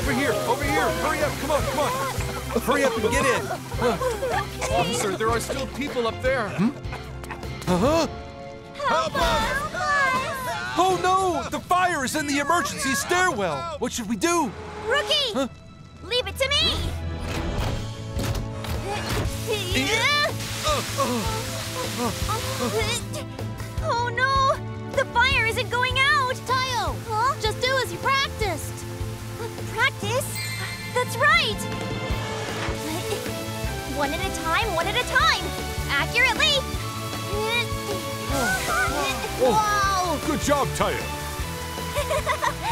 here, over here. Hurry up, come on, come on. Hurry up and get in. Officer, there are still people up there. Uh-huh. Help us! Oh no! The fire is in the emergency stairwell. What should we do? Rookie! Huh? Leave it to me! Oh no! Right! One at a time, one at a time! Accurately! Oh, oh good job, Tayo.